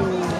Ooh.